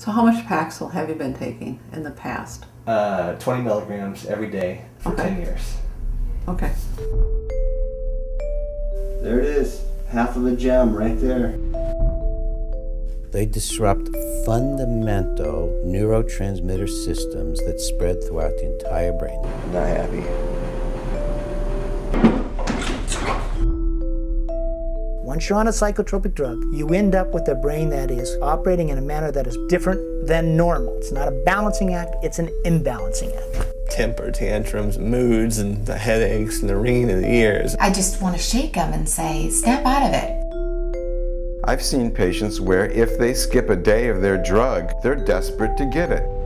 So how much Paxil have you been taking in the past? Uh, 20 milligrams every day for Okay. 10 years. Okay. There it is. Half of a gem right there. They disrupt fundamental neurotransmitter systems that spread throughout the entire brain. I'm not happy. Once you're on a psychotropic drug, you end up with a brain that is operating in a manner that is different than normal. It's not a balancing act, it's an imbalancing act. temper tantrums, moods, and the headaches and the ringing in the ears. I just want to shake them and say, snap out of it. I've seen patients where if they skip a day of their drug, they're desperate to get it.